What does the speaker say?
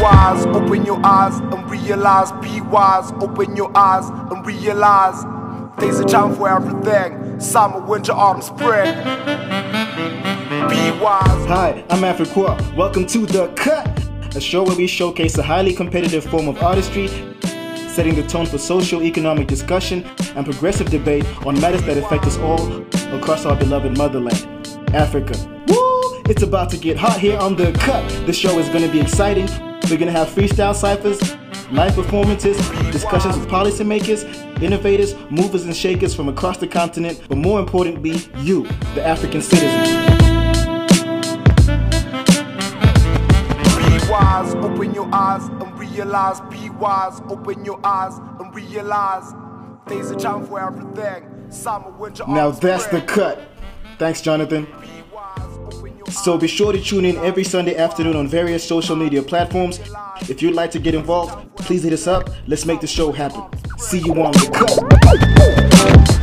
wise, open your eyes and realize. Be wise, open your eyes and realize. There's a time for everything summer, winter, autumn, spring. Be wise. Hi, I'm Afriqua. Welcome to The Cut, a show where we showcase a highly competitive form of artistry, setting the tone for social economic discussion and progressive debate on matters that affect us all across our beloved motherland, Africa. Woo! It's about to get hot here on The Cut. The show is going to be exciting. We're going to have freestyle ciphers, live performances, discussions with policymakers, innovators, movers and shakers from across the continent, but more importantly, you, the African citizen. Wise, open your eyes and realize. Be wise, open your eyes and realize. There's a time for everything. Summer, winter, Now that's the cut. Thanks, Jonathan. So be sure to tune in every Sunday afternoon on various social media platforms. If you'd like to get involved, please hit us up. Let's make the show happen. See you on the cut.